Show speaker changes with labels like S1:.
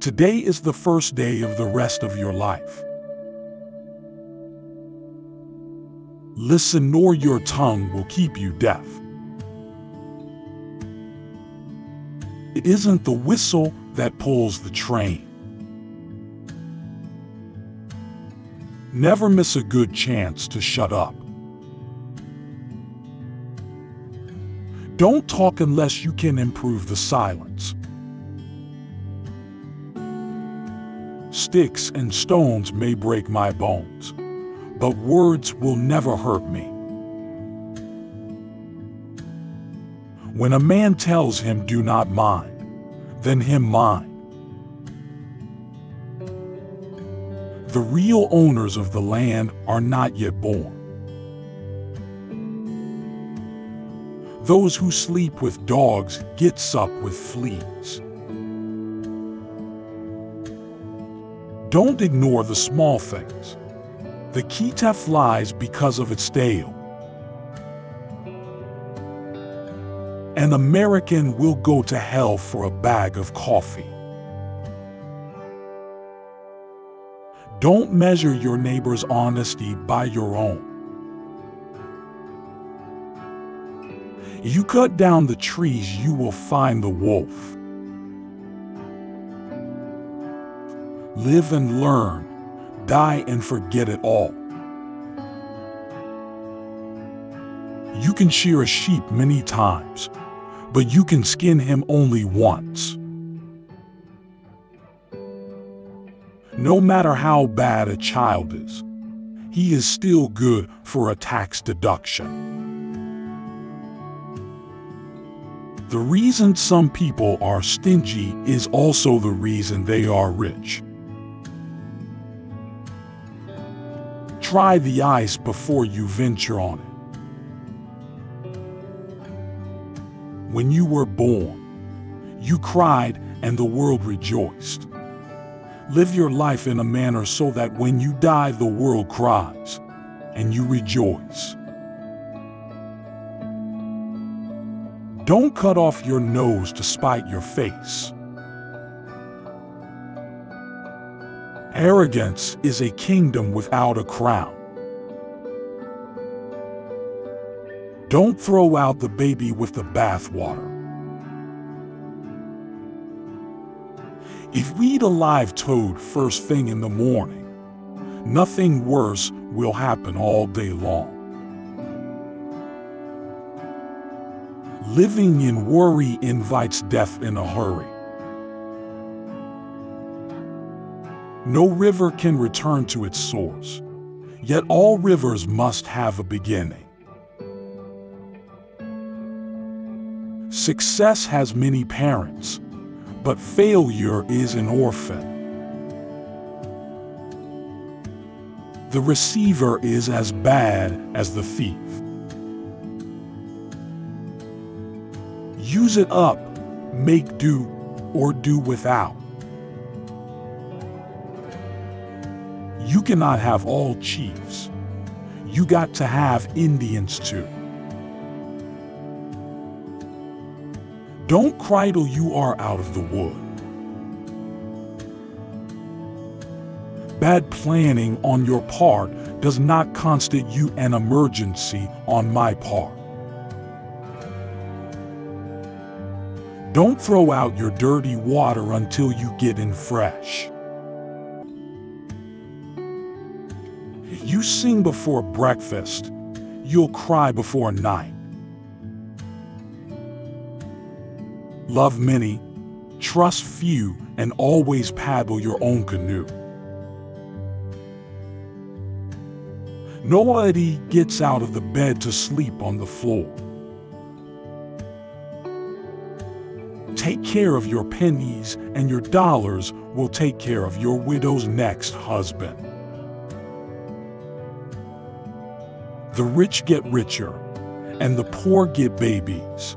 S1: Today is the first day of the rest of your life. Listen, nor your tongue will keep you deaf. It isn't the whistle that pulls the train. Never miss a good chance to shut up. Don't talk unless you can improve the silence. Sticks and stones may break my bones, but words will never hurt me. When a man tells him, Do not mind, then him mind. The real owners of the land are not yet born. Those who sleep with dogs get sup with fleas. Don't ignore the small things. The kita flies because of its tail. An American will go to hell for a bag of coffee. Don't measure your neighbor's honesty by your own. You cut down the trees, you will find the wolf. Live and learn, die and forget it all. You can shear a sheep many times, but you can skin him only once. No matter how bad a child is, he is still good for a tax deduction. The reason some people are stingy is also the reason they are rich. Try the ice before you venture on it. When you were born, you cried and the world rejoiced. Live your life in a manner so that when you die, the world cries and you rejoice. Don't cut off your nose to spite your face. Arrogance is a kingdom without a crown. Don't throw out the baby with the bathwater. If we eat a live toad first thing in the morning, nothing worse will happen all day long. Living in worry invites death in a hurry. No river can return to its source, yet all rivers must have a beginning. Success has many parents, but failure is an orphan. The receiver is as bad as the thief. Use it up, make do, or do without. You cannot have all chiefs. You got to have Indians too. Don't cry till you are out of the wood. Bad planning on your part does not constitute an emergency on my part. Don't throw out your dirty water until you get in fresh. Sing before breakfast, you'll cry before night. Love many, trust few, and always paddle your own canoe. Nobody gets out of the bed to sleep on the floor. take care of your pennies, and your dollars will take care of your widow's next husband. The rich get richer, and the poor get babies.